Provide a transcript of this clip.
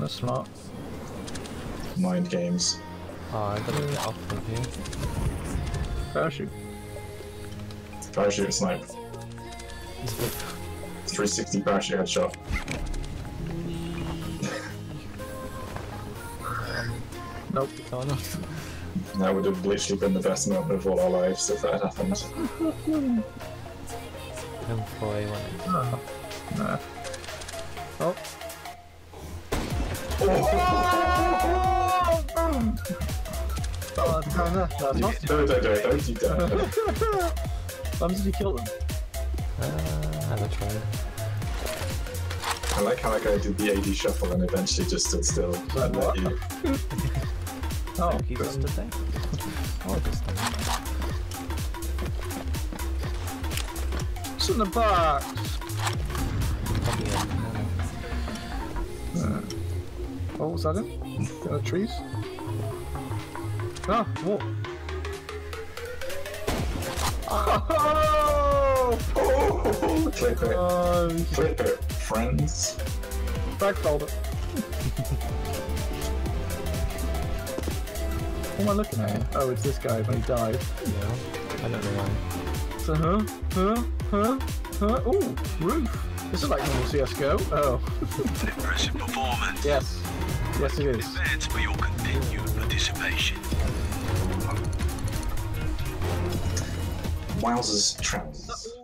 That's smart. Mind games. Oh, I gotta get off of here. Parachute. Parachute and snipe. It's a bit 360 parachute headshot. Nope. Oh, kind of. That would have literally been the best moment of all our lives if that had happened. M4A1. Oh. Ah, nah. Oh. Oh, that's kind of. That's not. Don't, don't, don't, don't you dare. How did you kill them? Uh, have a try. I like how I go did the AD shuffle and eventually just stood still and let you. Oh, He's good. just a thing. Oh, this thing. It's in the box. Uh, oh, was that it? Uh, trees? Ah, what? Oh! Oh, clip it. Oh, Clip it, friends. backfold it. What am I looking at? Oh, it's this guy when he died. Yeah. I don't know why. So, huh? Huh? Huh? Huh? Ooh, roof. This is like normal CSGO. Oh. Impressive performance. yes. Yes, it is. Thanks for your continued participation. Wowzers trousers.